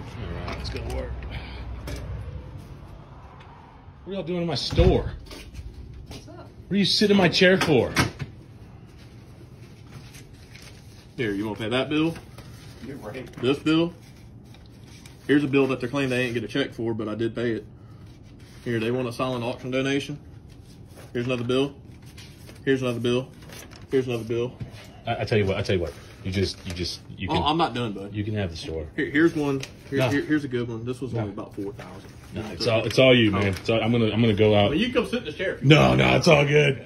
All right, let's go to work. What are y'all doing in my store? What's up? What are you sitting in my chair for? Here, you want to pay that bill? You're right. This bill? Here's a bill that they're claiming they ain't get a check for, but I did pay it. Here, they want a silent auction donation. Here's another bill. Here's another bill. Here's another bill. I, I tell you what. I tell you what. You just, you just, you can, Oh, I'm not done, bud. you can have the store. Here, here's one. Here, No. here- here's a good one. This was No. only about four thousand. No, it's all, it's all you, man. Oh. All, I'm gonna, I'm gonna go out. you come sit in the chair. No, no, it's all good.